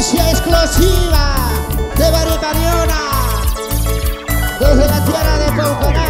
nuestra tierra, Pampapuquio, Pautará,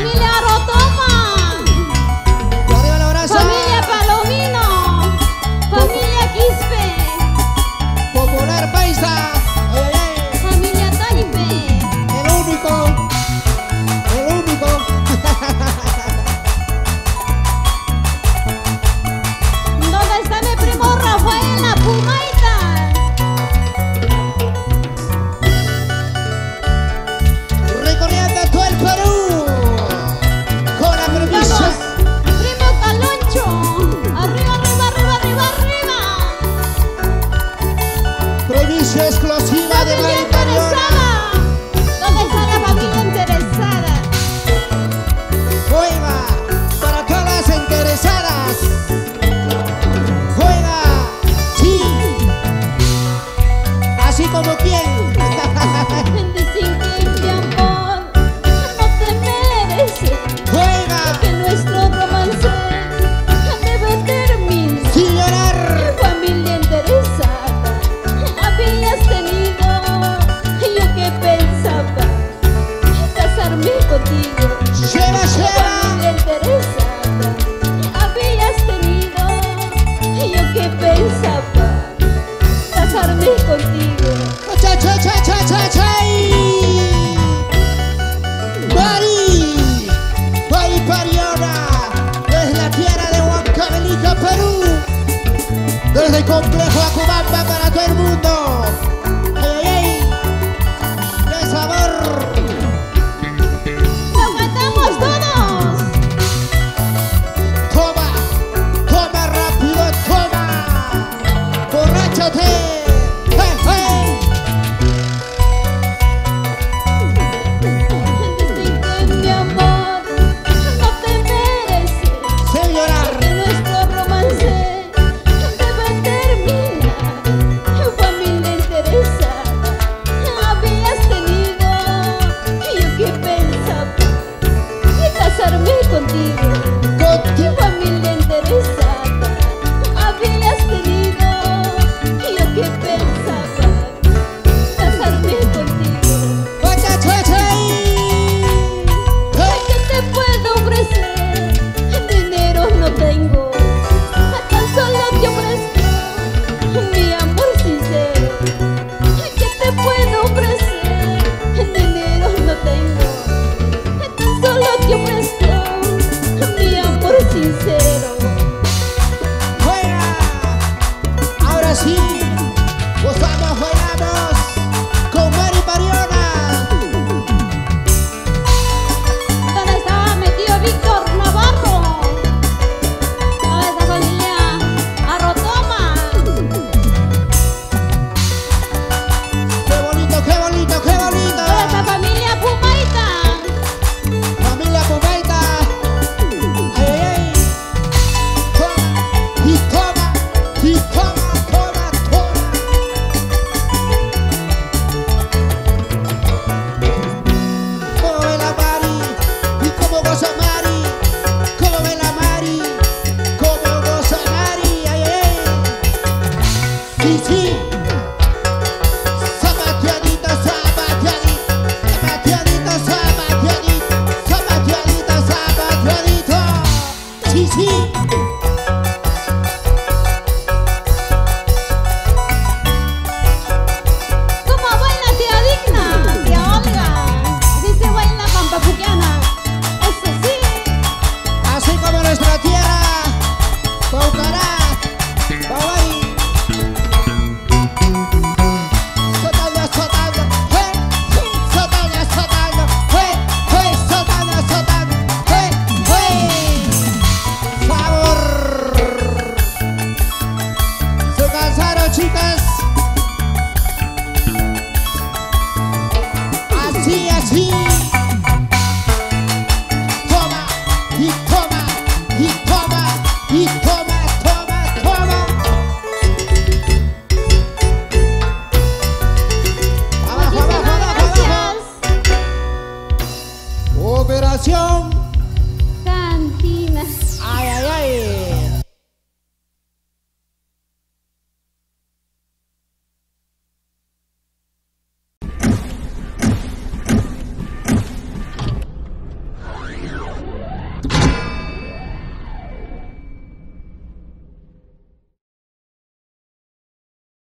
familia.